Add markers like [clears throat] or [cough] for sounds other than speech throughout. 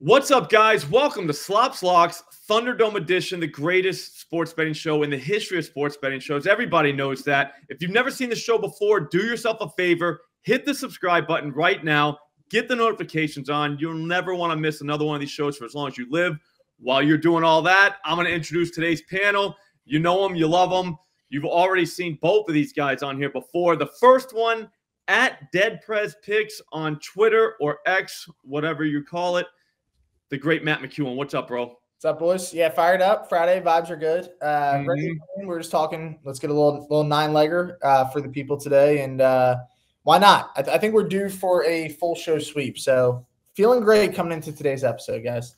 What's up, guys? Welcome to Slops Locks Thunderdome Edition, the greatest sports betting show in the history of sports betting shows. Everybody knows that. If you've never seen the show before, do yourself a favor, hit the subscribe button right now, get the notifications on. You'll never want to miss another one of these shows for as long as you live. While you're doing all that, I'm going to introduce today's panel. You know them, you love them. You've already seen both of these guys on here before. The first one at Dead Pres Picks on Twitter or X, whatever you call it the great Matt McCuen. What's up, bro? What's up, boys? Yeah, fired up. Friday vibes are good. Uh, mm-hmm. We're just talking. Let's get a little little nine legger uh, for the people today, and uh, why not? I, th- I think we're due for a full show sweep. So feeling great coming into today's episode, guys.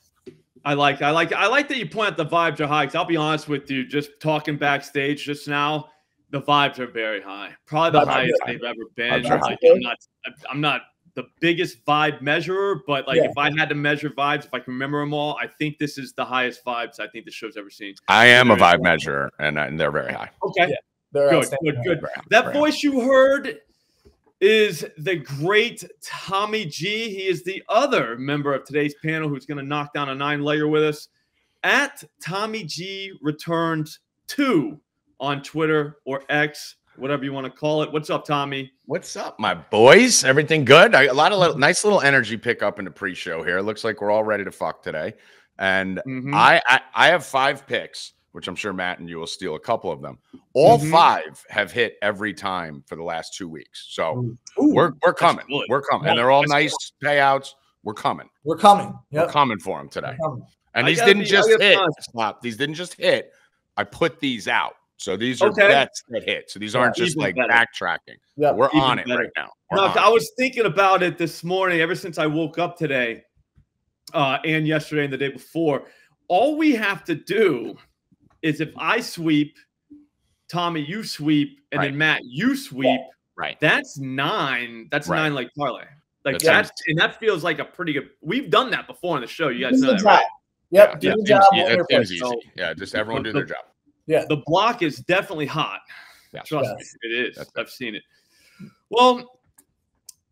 I like, I like, I like that you point out the vibes are high. Cause I'll be honest with you, just talking backstage just now, the vibes are very high. Probably the highest they've ever been. Like, I'm not, I'm not the biggest vibe measurer, but like yeah. if I had to measure vibes, if I can remember them all, I think this is the highest vibes I think the show's ever seen. I am a vibe measurer, and, uh, and they're very high. Okay, yeah, good, good, good. That voice you heard is the great Tommy G. He is the other member of today's panel who's going to knock down a nine layer with us. At Tommy G returns two on Twitter or X whatever you want to call it. What's up, Tommy? What's up, my boys? Everything good? I, a lot of little, nice little energy pick up in the pre-show here. It looks like we're all ready to fuck today. And mm-hmm. I, I, I have five picks, which I'm sure Matt and you will steal a couple of them. All mm-hmm. five have hit every time for the last two weeks. So Ooh, we're we're coming. We're coming. and they're all nice cool. payouts. We're coming. We're coming. Yep. We're coming for them today. And these didn't be, just hit. Stop. These didn't just hit. I put these out. So these are okay. bets that hit. So these aren't yeah, just like better. backtracking. Yeah, we're on it better. right now. no, I was thinking about it this morning. Ever since I woke up today, uh, and yesterday and the day before, all we have to do is if I sweep, Tommy, you sweep, and right. then Matt, you sweep. Right. That's nine. That's right. nine like parlay. Like that's, that's and that feels like a pretty good. We've done that before on the show. You guys know that, right? Yep. Yeah, yeah. Job easy. So, yeah, just everyone do their job. Yeah. The block is definitely hot. Yeah. Trust yes. me, it is. That's I've seen it. Well,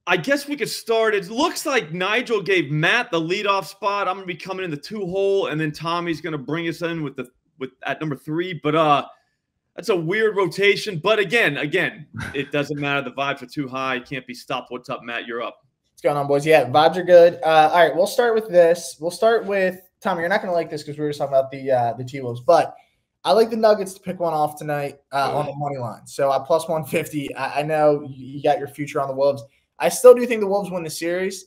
I guess we could start. It looks like Nigel gave Matt the leadoff spot. I'm gonna be coming in the two hole, and then Tommy's gonna bring us in with the with at number three. But uh that's a weird rotation. But again, again, [laughs] it doesn't matter. The vibes are too high. Can't be stopped. What's up, Matt? You're up. What's going on, boys? Yeah, vibes are good. Uh, all right, we'll start with this. We'll start with Tommy. You're not gonna like this because we were just talking about the uh, the T Wolves, but I like the Nuggets to pick one off tonight uh, on the money line. So I plus 150, I, I, know you got your future on the Wolves. I still do think the Wolves win the series.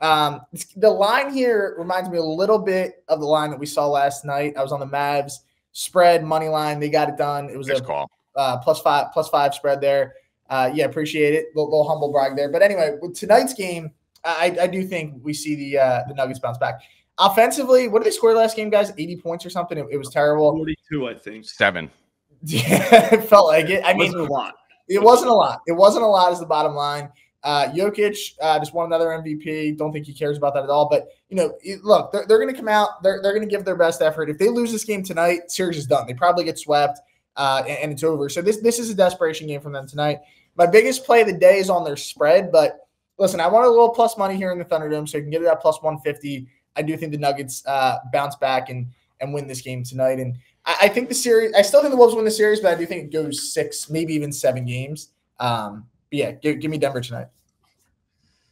Um, the line here reminds me a little bit of the line that we saw last night. I was on the Mavs spread money line. They got it done. It was nice a call. Uh, plus five plus five spread there. Uh, yeah, appreciate it. Little, little humble brag there. But anyway, with tonight's game, I, I do think we see the uh, the Nuggets bounce back. Offensively, what did they score last game, guys? 80 points or something? It, it was terrible. 42, I think. Seven. [laughs] Yeah, it felt like it. I mean, it wasn't a lot. It wasn't a lot. It wasn't a lot, is the bottom line. Uh, Jokic uh, just won another MVP. Don't think he cares about that at all. But you know, look, they're, they're going to come out. They're they're going to give their best effort. If they lose this game tonight, series is done. They probably get swept, uh, and, and, it's over. So this this is a desperation game from them tonight. My biggest play of the day is on their spread. But listen, I want a little plus money here in the Thunderdome, so you can get it at plus one fifty. I do think the Nuggets uh, bounce back and and win this game tonight. And I, I, think the series. I still think the Wolves win the series, but I do think it goes six, maybe even seven games. Um, but yeah, give, give me Denver tonight.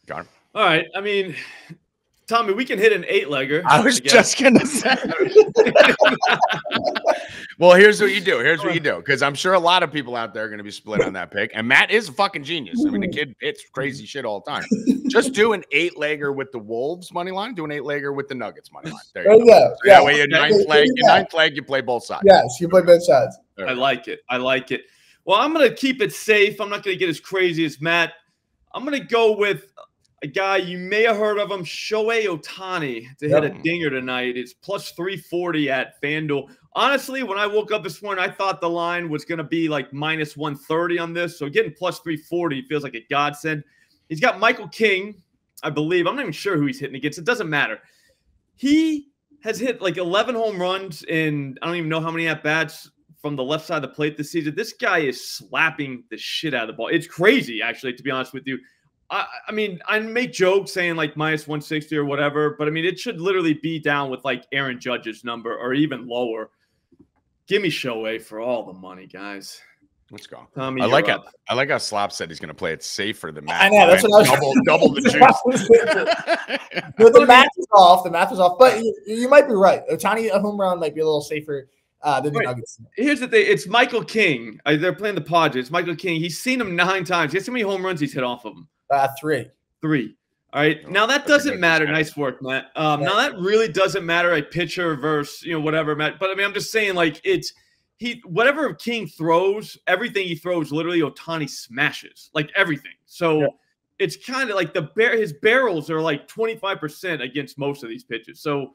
John. All right. I mean, Tommy, we can hit an eight legger. I was I just gonna [laughs] say. well, here's what you do. Here's what you do. Because I'm sure a lot of people out there are gonna be split on that pick. And Matt is a fucking genius. I mean, the kid hits crazy shit all the time. Just do an eight legger with the Wolves money line. Do an eight legger with the Nuggets money line. There you go. So yeah. That way, your ninth leg, your ninth leg, you play both sides. Yes, you play both sides. I like it. I like it. Well, I'm gonna keep it safe. I'm not gonna get as crazy as Matt. I'm gonna go with a guy you may have heard of him, Shohei Ohtani, to yep. hit a dinger tonight. It's plus 340 at FanDuel. Honestly, when I woke up this morning, I thought the line was going to be like minus 130 on this. So getting plus 340 feels like a godsend. He's got Michael King, I believe. I'm not even sure who he's hitting against. It doesn't matter. He has hit like 11 home runs in I don't even know how many at bats from the left side of the plate this season. This guy is slapping the shit out of the ball. It's crazy, actually, to be honest with you. I, I mean, I make jokes saying like minus 160 or whatever, but I mean, it should literally be down with like Aaron Judge's number or even lower. Give me Shohei for all the money, guys. Let's go. Tommy, I like how I like how Slop said he's going to play it safer than Matt. I know that's what I was double double the juice. [laughs] the math is off. The math is off, but you, you might be right. Ohtani a home run might be a little safer uh, than the. Nuggets. Here's the thing: it's Michael King. Uh, they're playing the Padres. Michael King. He's seen him nine times. Guess how many home runs he's hit off of him? Uh, three. Three. All right. Oh, now that doesn't matter. Nice work, Matt. Um. Now that really doesn't matter. A pitcher versus you know whatever, Matt. But I mean, I'm just saying, like it's he whatever King throws, everything he throws, literally Ohtani smashes like everything. So. Yeah. It's kind of like the bear. His barrels are like 25% against most of these pitches. So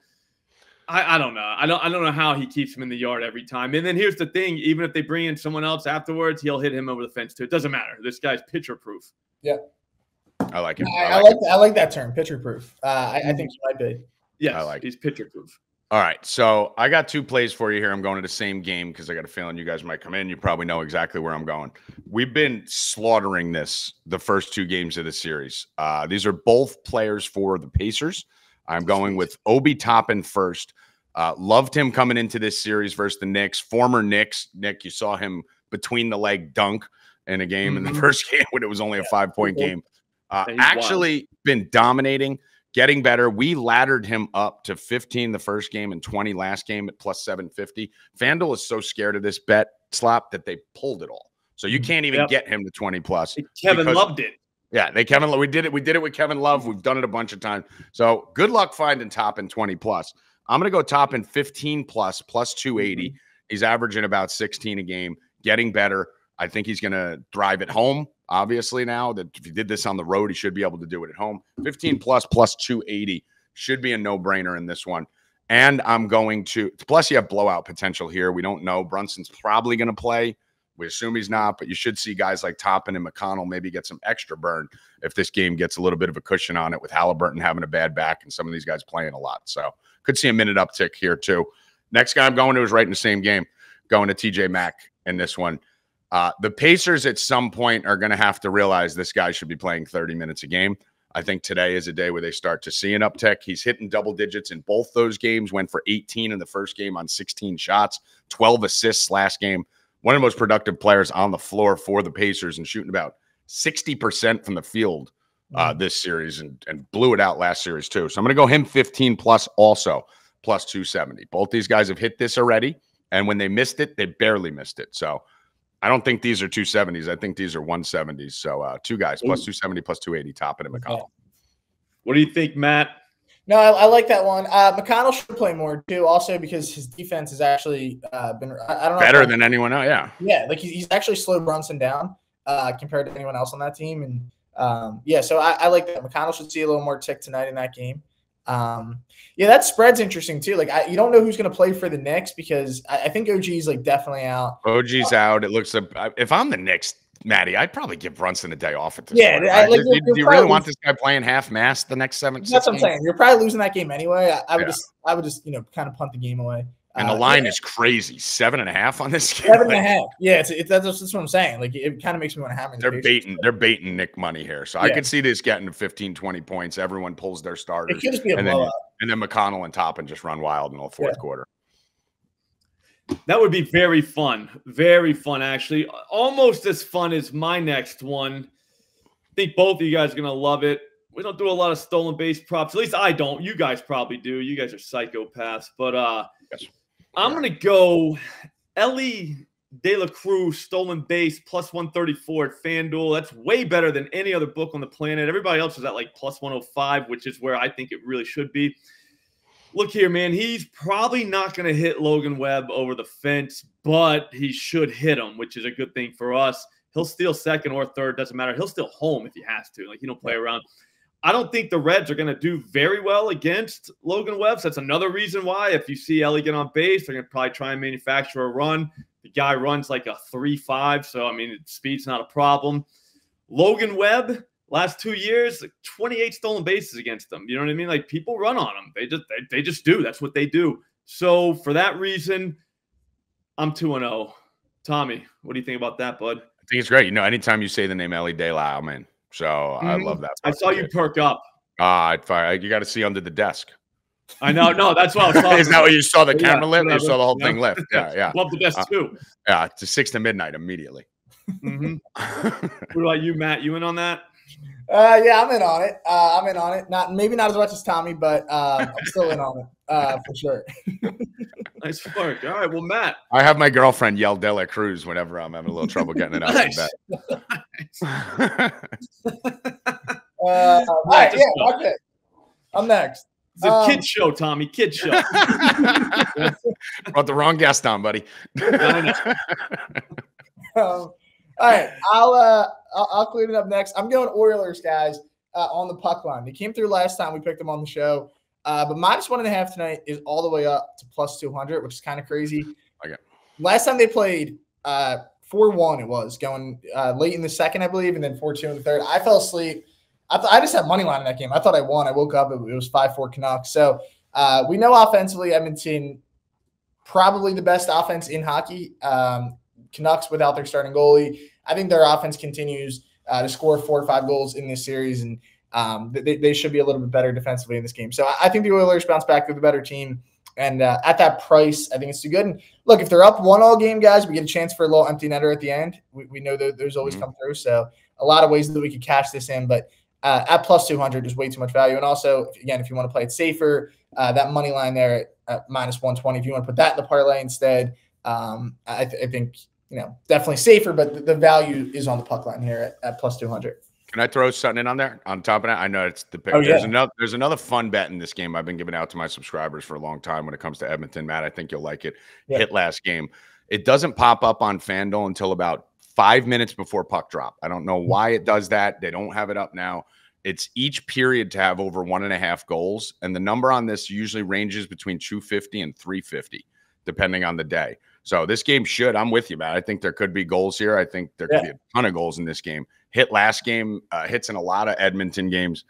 I, I, don't know. I don't I don't know how he keeps him in the yard every time. And then here's the thing: even if they bring in someone else afterwards, he'll hit him over the fence too. It doesn't matter. This guy's pitcher proof. Yeah. I like it. I, I, like, I like that term, pitcher proof. Uh, I, I, think he might be. Yeah, I like. He's pitcher proof. All right, so I got two plays for you here. I'm going to the same game because I got a feeling you guys might come in. You probably know exactly where I'm going. We've been slaughtering this the first two games of the series. Uh, these are both players for the Pacers. I'm going with Obi Toppin first. Uh, loved him coming into this series versus the Knicks. Former Knicks, Nick, you saw him between the leg dunk in a game mm-hmm. in the mm-hmm. [laughs] first game when it was only a five point game. Uh, actually, been dominating, getting better. We laddered him up to 15 the first game and 20 last game at plus 750. FanDuel is so scared of this bet slap that they pulled it all. So you mm-hmm. can't even yep. get him to 20 plus. Kevin because, loved it. Yeah, they Kevin. We did it. We did it with Kevin Love. We've done it a bunch of times. So good luck finding Toppin 20 plus. I'm going to go Toppin 15 plus plus 280. Mm-hmm. He's averaging about 16 a game, getting better. I think he's going to thrive at home obviously now that if he did this on the road, he should be able to do it at home. 15 plus plus 280 should be a no-brainer in this one. And I'm going to plus you have blowout potential here. We don't know. Brunson's probably going to play. We assume he's not, but you should see guys like Toppin and McConnell maybe get some extra burn if this game gets a little bit of a cushion on it with Halliburton having a bad back and some of these guys playing a lot. So could see a minute uptick here too. Next guy I'm going to is right in the same game, going to TJ Mack in this one. Uh, the Pacers at some point are going to have to realize this guy should be playing 30 minutes a game. I think today is a day where they start to see an uptick. He's hitting double digits in both those games, went for 18 in the first game on 16 shots, 12 assists last game. One of the most productive players on the floor for the Pacers and shooting about 60% from the field uh, mm. this series and, and blew it out last series too. So I'm going to go him 15 plus also, plus 270. Both these guys have hit this already. And when they missed it, they barely missed it. So I don't think these are 270s. I think these are 170s. So uh, two guys plus 270 plus 280 Toppin and McConnell. What do you think, Matt? No, I, I like that one. Uh, McConnell should play more too, also because his defense has actually uh, been I, I, don't know better than anyone else. Yeah, yeah, like he's actually slowed Brunson down uh, compared to anyone else on that team, and um, yeah, so I, I, like that. McConnell should see a little more tick tonight in that game. Um, yeah, that spread's interesting too. Like, I, you don't know who's going to play for the Knicks because I, I, think OG's like definitely out. OG's uh, out. It looks like if I'm the Knicks, Maddie, I'd probably give Brunson a day off at this yeah, point. I, like, do, do you really want this guy playing half mast the next seven? That's what I'm saying. You're probably losing that game anyway. I, I would yeah. just, I would just, you know, kind of punt the game away. And the uh, line yeah. is crazy. Seven and a half on this [laughs] game. Seven and a half. Yeah, it's, it's that's, that's, what I'm saying. Like it kind of makes me want to hammer. They're baiting. They're baiting Nick money here. So yeah. I could see this getting to 15, 20 points. Everyone pulls their starters. It could just be a and blowout. Then, and then McConnell and Toppin just run wild in the fourth yeah. quarter. That would be very fun. Very fun, actually. Almost as fun as my next one. I think both of you guys are gonna love it. We don't do a lot of stolen base props. At least I don't. You guys probably do. You guys are psychopaths. But uh yes. I'm going to go Elly De La Cruz stolen base plus 134 at FanDuel. That's way better than any other book on the planet. Everybody else is at like plus 105, which is where I think it really should be. Look here, man. He's probably not going to hit Logan Webb over the fence, but he should hit him, which is a good thing for us. He'll steal second or third, doesn't matter. He'll steal home if he has to. Like he don't play around. I don't think the Reds are going to do very well against Logan Webb. So that's another reason why, if you see Elly get on base, they're going to probably try and manufacture a run. The guy runs like a 3 5. So, I mean, speed's not a problem. Logan Webb, last two years, 28 stolen bases against them. You know what I mean? Like people run on them. They just they, they just do. That's what they do. So for that reason, I'm 2 0. Tommy, what do you think about that, bud? I think it's great. You know, anytime you say the name Elly De La, I'm in. So mm-hmm. I love that. I saw you perk up. Ah, uh, you got to see under the desk. I know. No, that's what I [laughs] was talking Is that what you saw the camera yeah, lift? You saw the whole yeah. thing lift. Yeah, yeah. Love the desk uh, too. Yeah, to six to midnight immediately. Mm-hmm. [laughs] what about you, Matt? You in on that? Uh, yeah, I'm in on it. Uh, I'm in on it. Not maybe not as much as Tommy, but uh, I'm still in on it uh, for sure. [laughs] nice work. All right, well, Matt. I have my girlfriend yell Dela Cruz whenever I'm having a little trouble getting it out nice. of bed. [laughs] uh, [laughs] all right, yeah, okay. I'm next. It's a um, kid show, Tommy. Kid show. Brought the wrong guest on, buddy. um, all right, I'll uh, I'll, I'll clean it up next. I'm going Oilers, guys, uh, on the puck line. They came through last time we picked them on the show, uh, but minus one and a half tonight is all the way up to plus two hundred, which is kind of crazy. Okay. Last time they played, uh, four one it was going uh, late in the second, I believe, and then four two in the third. I fell asleep. I th- I just had money line in that game. I thought I won. I woke up. It, it was five four Canucks. So uh, we know offensively, Edmonton probably the best offense in hockey. Um, Canucks without their starting goalie. I think their offense continues uh, to score four or five goals in this series, and um, they, they should be a little bit better defensively in this game. So I, I think the Oilers bounce back. They're the better team. And uh, at that price, I think it's too good. And look, if they're up one all game, guys, we get a chance for a little empty netter at the end. We, we know that there's always mm-hmm. come through. So a lot of ways that we could cash this in. But uh, at plus 200 is way too much value. And also, again, if you want to play it safer, uh, that money line there at, at, minus 120, if you want to put that in the parlay instead, um, I, th- I, think you know, definitely safer, but the value is on the puck line here at, at plus 200. Can I throw something in on there on top of that? I know it's the pick. Oh, yeah. There's another there's another fun bet in this game I've been giving out to my subscribers for a long time when it comes to Edmonton. Matt, I think you'll like it. Yeah. Hit last game. It doesn't pop up on FanDuel until about five minutes before puck drop. I don't know why it does that. They don't have it up now. It's each period to have over one and a half goals. And the number on this usually ranges between 250 and 350, depending on the day. So this game should. I'm with you, man. I think there could be goals here. I think there could yeah. be a ton of goals in this game. Hit last game, uh, hits in a lot of Edmonton games.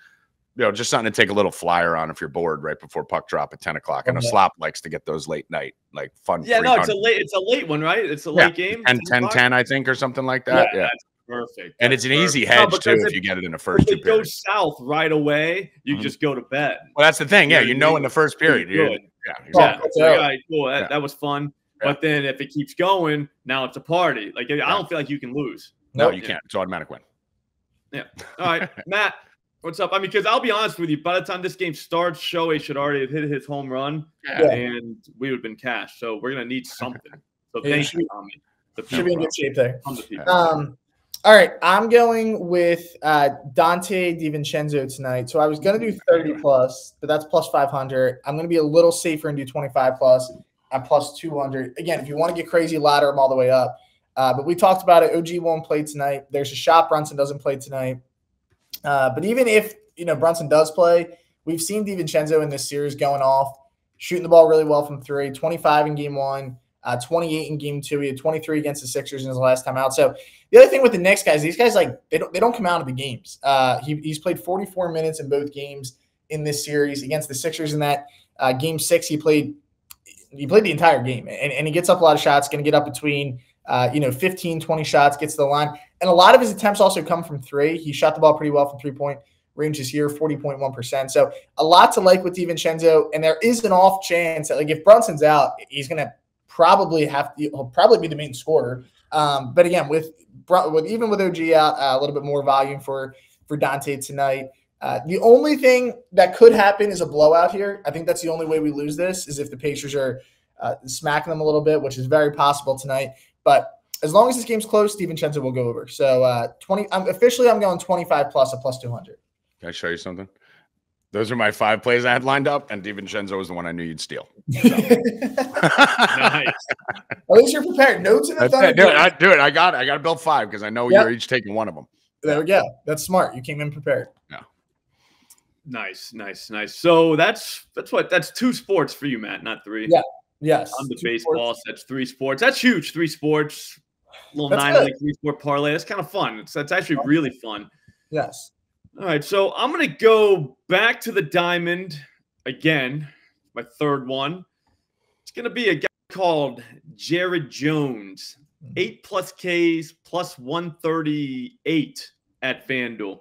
You know, just something to take a little flyer on if you're bored right before puck drop at 10 o'clock. And a slop likes to get those late night, like fun. Yeah, no, it's a late, it's a late one, right? It's a late yeah. game. 10, 10, 10, I think, or something like that. Yeah. yeah. Perfect. And that's it's an perfect. easy hedge no, too if, if, you get it in the first. If it goes south right away, you mm-hmm. just go to bed. Well, that's the thing. Yeah, you know, in the first period, yeah, exactly. yeah. All right, cool. That, that was fun. But then if it keeps going, now it's a party. Like I don't feel like you can lose. No, you can't. It's automatic win. Yeah. All right, [laughs] Matt. What's up? I mean, because I'll be honest with you, by the time this game starts, Shohei should already have hit his home run, yeah. and we would have been cash. So we're gonna need something. [laughs] So thank you, Tommy. Should be in good shape there. Um, all right, I'm going with uh, Donte DiVincenzo tonight. So I was going to do 30 plus, but that's plus 500. I'm going to be a little safer and do 25 plus at plus 200. Again, if you want to get crazy, ladder them all the way up. Uh, but we talked about it. OG won't play tonight. There's a shot Brunson doesn't play tonight. Uh, but even if you know Brunson does play, we've seen DiVincenzo in this series going off, shooting the ball really well from three. 25 in game one, uh, 28 in game two. He had 23 against the Sixers in his last time out. So the other thing with the Knicks guys, these guys like they don't they don't come out of the games. Uh, he, he's played 44 minutes in both games in this series against the Sixers. In that uh, game six, he played he played the entire game and, and he gets up a lot of shots, going to get up between, uh, you know, 15, 20 shots, gets to the line. And a lot of his attempts also come from three. He shot the ball pretty well from three point range this year, 40.1%. So a lot to like with DiVincenzo. And there is an off chance that, like, if Brunson's out, he's going to probably have to, he'll probably be the main scorer. Um, but again, with, with even with OG out, uh, a little bit more volume for, for Donte tonight. Uh, the only thing that could happen is a blowout here. I think that's the only way we lose this is if the Pacers are uh, smacking them a little bit, which is very possible tonight. But as long as this game's close, DiVincenzo will go over. So uh, 20. I'm officially I'm going 25 plus a plus 200. Can I show you something? Those are my five plays I had lined up, and DiVincenzo was the one I knew you'd steal. So. nice. [laughs] At least you're prepared. Notes in the thunder. Do it. I, do it. I got it. I got to build five because I know yep. you're each taking one of them. There we go. That's smart. You came in prepared. Yeah. Nice, nice, nice. So that's that's what that's two sports for you, Matt, not three. Yeah. Yes. On the baseball, sports. that's three sports. That's huge. Three sports. Little that's nine good. like three sport parlay. That's kind of fun. It's that's actually really fun. Yes. All right. So I'm gonna go back to the diamond again. My third one. It's gonna be a guy called Jared Jones. Hmm. Eight plus Ks plus 138 at FanDuel.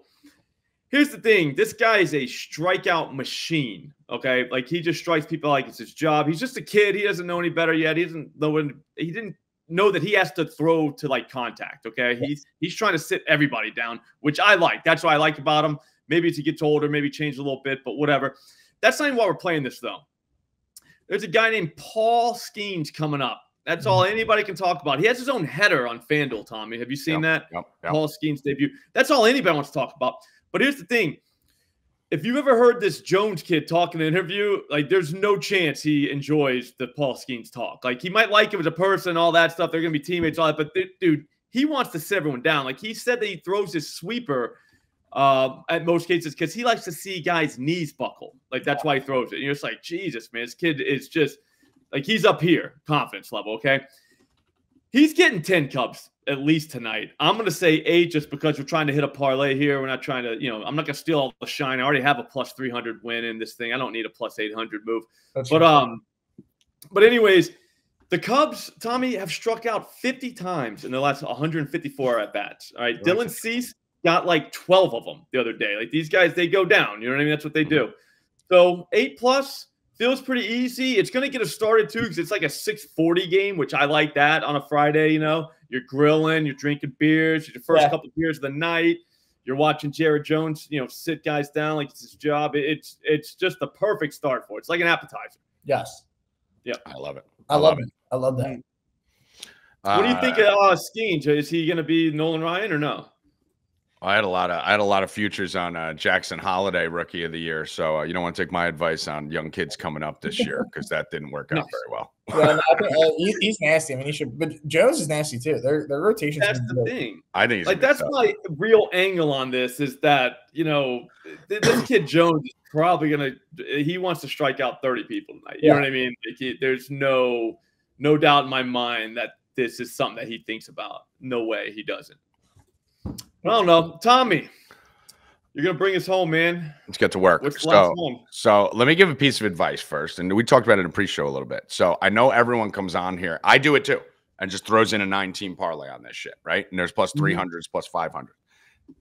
Here's the thing this guy is a strikeout machine okay like he just strikes people like it's his job he's just a kid he doesn't know any better yet he doesn't know when he didn't know that he has to throw to like contact okay he's he's trying to sit everybody down which i like that's what i like about him maybe as he gets older maybe change a little bit but whatever that's not even why we're playing this though there's a guy named paul skenes coming up that's all Mm-hmm. anybody can talk about. He has his own header on FanDuel, Tommy. Have you seen that? Yep, yep. Paul Skenes debut. That's all anybody wants to talk about. But here's the thing. If you've ever heard this Jones kid talk in an interview, like there's no chance he enjoys the Paul Skenes talk. Like he might like him as a person, all that stuff. They're gonna be teammates, all that. But th- dude, he wants to sit everyone down. Like he said that he throws his sweeper um, at most cases because he likes to see guys' knees buckle. Like that's why he throws it. And you're just like, Jesus, man, this kid is just like he's up here, confidence level. Okay. He's getting 10 cups at least tonight. I'm going to say eight just because we're trying to hit a parlay here. We're not trying to, you know, I'm not going to steal all the shine. I already have a plus 300 win in this thing. I don't need a plus 800 move. That's But, right. um, but anyways, the Cubs, Tommy, have struck out 50 times in the last 154 at bats. All right. Dylan Cease got like 12 of them the other day. Like these guys, they go down. You know what I mean? That's what they do. So eight plus feels pretty easy. It's going to get us started too because it's like a 640 game, which I like that on a Friday. You know, you're grilling, you're drinking beers, your first Yeah. couple beers of the night. You're watching Jared Jones, you know, sit guys down like it's his job. It's it's just the perfect start for it. It's like an appetizer. yes, Yeah. I love it. I, love it. I love that. what do you think of uh, Skenes? Is he going to be Nolan Ryan or no? I had a lot of I had a lot of futures on uh, Jackson Holliday Rookie of the Year, so uh, you don't want to take my advice on young kids coming up this year [laughs] because that didn't work out very well. Yeah, no, I [laughs] think, uh, he- he's nasty. I mean, he should. But Jones is nasty too. Their their rotation. That's the thing. I think he's like that's stuff. my real angle on this is that you know this kid [clears throat] Jones is probably gonna he wants to strike out 30 people tonight. You know what I mean? Like, he- there's no no doubt in my mind that this is something that he thinks about. No way he doesn't. I don't know, Tommy. You're gonna bring us home, man. Let's get to work. What's So, so let me give a piece of advice first, and we talked about it in pre-show a little bit. So I know everyone comes on here. I do it too, and just throws in a nine-team parlay on this shit, right? And there's plus Mm-hmm. three hundreds, plus five hundred.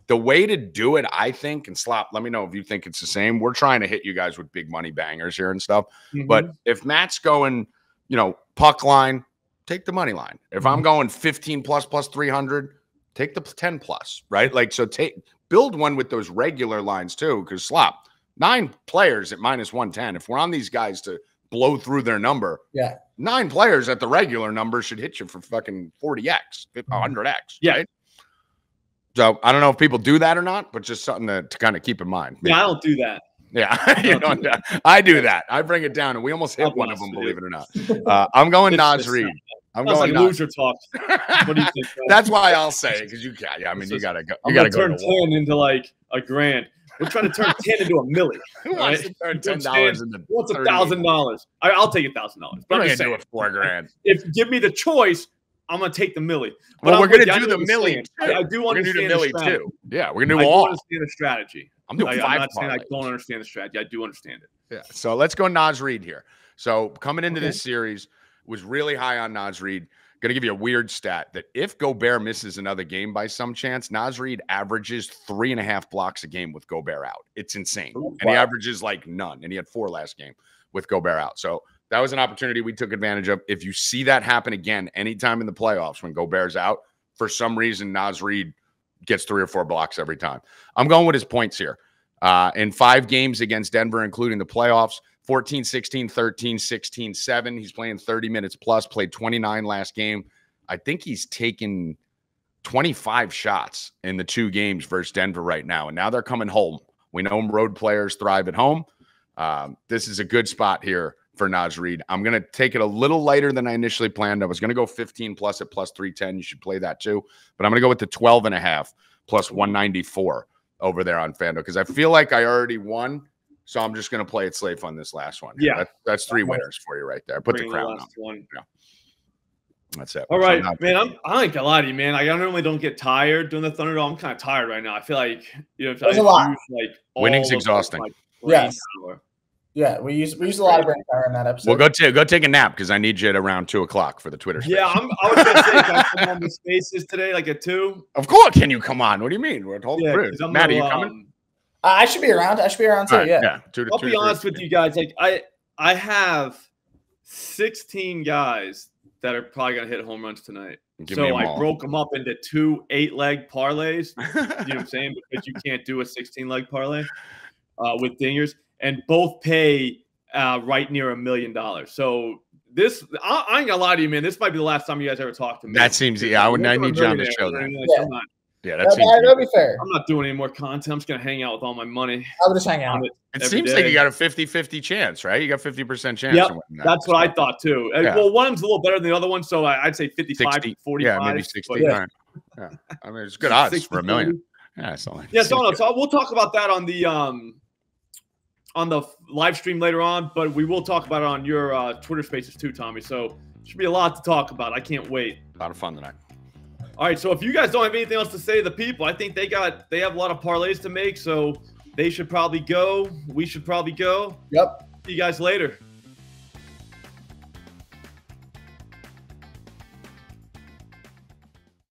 The way to do it, I think, and slop. Let me know if you think it's the same. We're trying to hit you guys with big money bangers here and stuff. But Mhm. if Matt's going, you know, puck line, take the money line. If Mm-hmm. I'm going 15 plus plus 300, take the 10 plus, right? Like, so take build one with those regular lines too, because slop nine players at minus 110. If we're on these guys to blow through their number, Yeah. nine players at the regular number should hit you for fucking 40x, 100x, Yeah. right? So I don't know if people do that or not, but just something to, to kind of keep in mind. yeah, I don't do that. Yeah, [laughs] you don't know, do I do that. I bring it down, and we almost hit one of them, believe it or not. Uh, I'm going Naz Reid. I'm going like loser talk. What do you think? [laughs] That's why I'll say it because you can't. Yeah, I mean, It's you just- gotta go. I'm You gotta gonna go. turn To the wall. ten into like a grand. We're trying to turn [laughs] ten into a million. Who wants right? to turn ten dollars into What's a thousand dollars? I'll take a thousand dollars. But I'm I gonna do with four grand? if you give me the choice, I'm gonna take the millie. But Well, we're gonna. I do the what you're millie. saying. too. I, I do gonna do understand the millie strategy. too. Yeah, we're gonna I do do all. understand the strategy. I'm doing I, five am not saying I don't understand the strategy. I do understand it. Yeah. So let's go Naz Reid here. So coming into Okay. this series was really high on Naz Reid. Going to give you a weird stat that if Gobert misses another game by some chance, Naz Reid averages three and a half blocks a game with Gobert out. It's insane. Ooh, and he averages like none. And he had four last game with Gobert out. So that was an opportunity we took advantage of. If you see that happen again anytime in the playoffs when Gobert's out, for some reason, Naz Reid gets three or four blocks every time. I'm going with his points here. Uh, in five games against Denver, including the playoffs, 14, 16, 13, 16, 7. He's playing 30 minutes plus, played 29 last game. I think he's taken 25 shots in the two games versus Denver right now. And now they're coming home. We know road players thrive at home. Um, this is a good spot here for Naz Reid. I'm going to take it a little lighter than I initially planned. I was going to go 15 plus at plus 310. You should play that too. But I'm going to go with the 12 and a half plus 194 over there on FanDuel because I feel like I already won. So I'm just going to play it safe on this last one. Yeah. That- that's three winners for you right there. Put the Bring crown on. last one. That's it. All So right, I'm man. I'm I ain't gonna lie to you, man. Like, I normally don't get tired doing the Thunderdome. I'm kind of tired right now. I feel like you know, if There's I a lot. use, like Winning's exhausting. my brain Yes. power. Yeah, we use we use a lot of brain power in that episode. Well, go to go take a nap because I need you at around two o'clock for the Twitter. Space. Yeah, I'm, I was gonna say, can I come on the spaces today, like at two? of course. Can you come on? What do you mean? We're told Yeah, through. 'cause I'm Matt, gonna, you coming? um, I should be around. I should be around too. Right, yeah. yeah. Two to I'll two be honest with you guys. Like I, I have 16 guys that are probably gonna hit home runs tonight. Give me so 'em I all. broke them up into two eight-leg parlays. [laughs] You know what I'm saying? Because you can't do a 16-leg parlay uh, with dingers, and both pay uh, right near a million dollars. So this, I, I ain't gonna lie to you, man. This might be the last time you guys ever talk to me. That seems yeah. I would. I Unless I'm a need you on the show or then. like Yeah. That. I'm not, Yeah, that That, seems. that, that'd be fair. I'm not doing any more content. I'm just gonna hang out with all my money. I would just hang out. it It every seems like you got a 50-50 chance, right? You got 50% chance. Yep, that. That's what I thought too. Uh, Yeah. Well, one of a little better than the other one, so I, I'd say 55, 60, 45. Yeah, maybe but- 60. Yeah. Yeah. I mean, it's good odds 60, for a million. 40. Yeah, so like, Yeah, so, no, so we'll talk about that on the um on the live stream later on, but we will talk about it on your uh, Twitter Spaces too, Tommy. So should be a lot to talk about. I can't wait. a lot of fun tonight. All right, so if you guys don't have anything else to say to the people, I think they got they have a lot of parlays to make, so they should probably go. We should probably go. Yep. See you guys later.